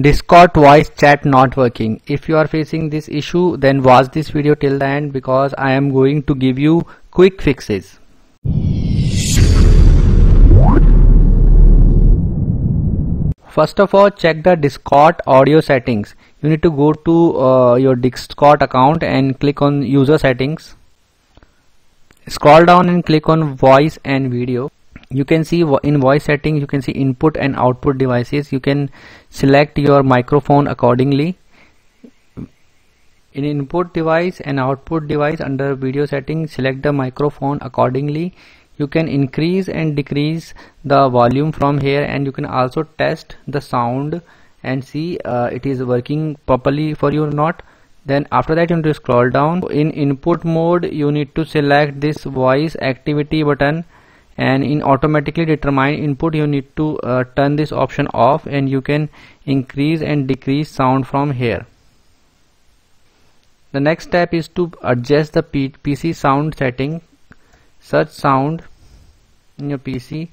Discord voice chat not working. If you are facing this issue then watch this video till the end because I am going to give you quick fixes. First of all check the Discord audio settings. You need to go to uh, your Discord account and click on user settings. Scroll down and click on voice and video you can see in voice setting you can see input and output devices. You can select your microphone accordingly. In input device and output device under video setting select the microphone accordingly. You can increase and decrease the volume from here and you can also test the sound and see uh, it is working properly for you or not. Then after that you need to scroll down. In input mode you need to select this voice activity button and in automatically determine input you need to uh, turn this option off and you can increase and decrease sound from here. The next step is to adjust the P PC sound setting. Search sound in your PC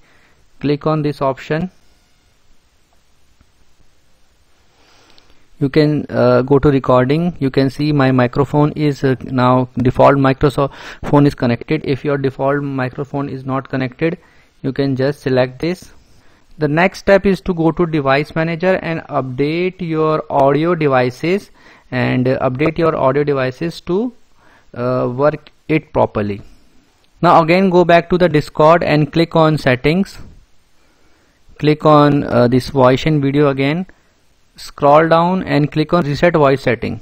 click on this option you can uh, go to recording. You can see my microphone is uh, now default microphone is connected. If your default microphone is not connected you can just select this. The next step is to go to device manager and update your audio devices and uh, update your audio devices to uh, work it properly. Now again go back to the discord and click on settings. Click on uh, this voice and video again scroll down and click on reset voice setting.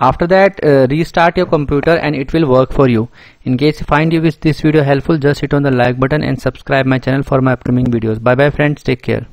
After that uh, restart your computer and it will work for you. In case you find you this video helpful just hit on the like button and subscribe my channel for my upcoming videos. Bye bye friends. Take care